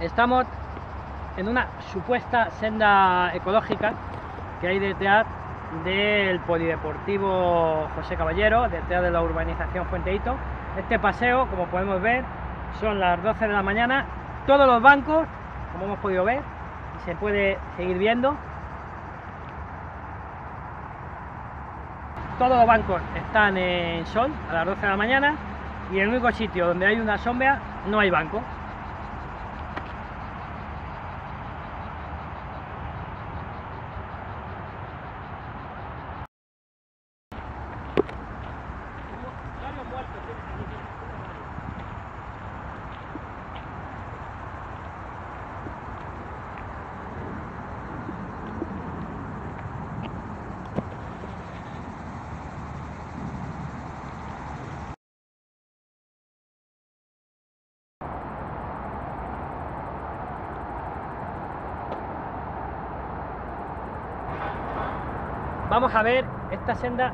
Estamos en una supuesta senda ecológica que hay detrás del Polideportivo José Caballero, detrás de la urbanización Fuenteito. Este paseo, como podemos ver, son las 12 de la mañana. Todos los bancos, como hemos podido ver, se puede seguir viendo, todos los bancos están en sol a las 12 de la mañana y el único sitio donde hay una sombra no hay banco. Vamos a ver esta senda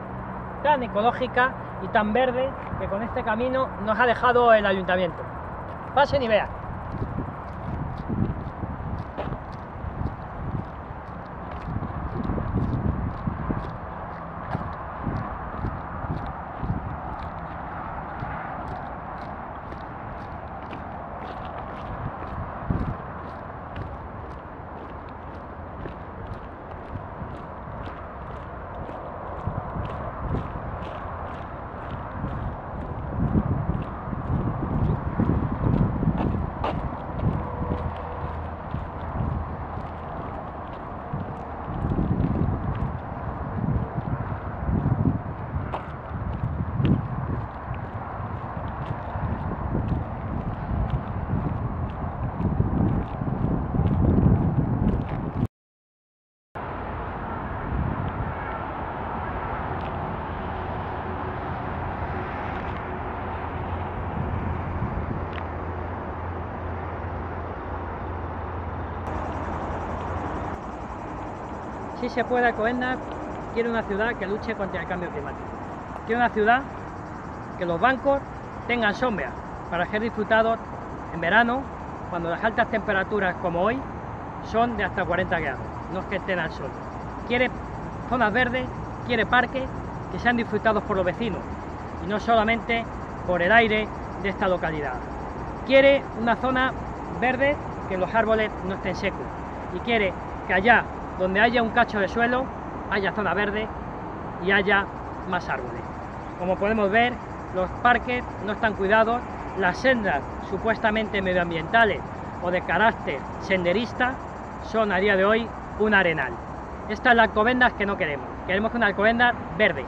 tan ecológica y tan verde que con este camino nos ha dejado el ayuntamiento. Pasen y vean. Si se puede, Alcobendas quiere una ciudad que luche contra el cambio climático. Quiere una ciudad que los bancos tengan sombra para ser disfrutados en verano, cuando las altas temperaturas como hoy son de hasta 40 grados, no es que estén al sol. Quiere zonas verdes, quiere parques que sean disfrutados por los vecinos y no solamente por el aire de esta localidad. Quiere una zona verde que los árboles no estén secos y quiere que allá donde haya un cacho de suelo, haya zona verde y haya más árboles. Como podemos ver, los parques no están cuidados, las sendas supuestamente medioambientales o de carácter senderista son a día de hoy un arenal. Esta es la Alcobendas que no queremos. Queremos una Alcobendas verde,